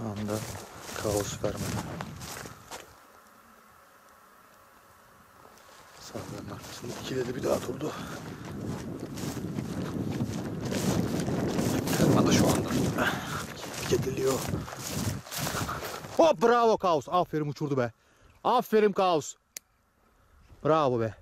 Anda kaos vermedi. Sağların arkasında ikiledi bir daha durdu. Kırmadı şu anda. Kediliyor. Hop bravo Kaos. Aferin uçurdu be. Aferin Kaos. Bravo be.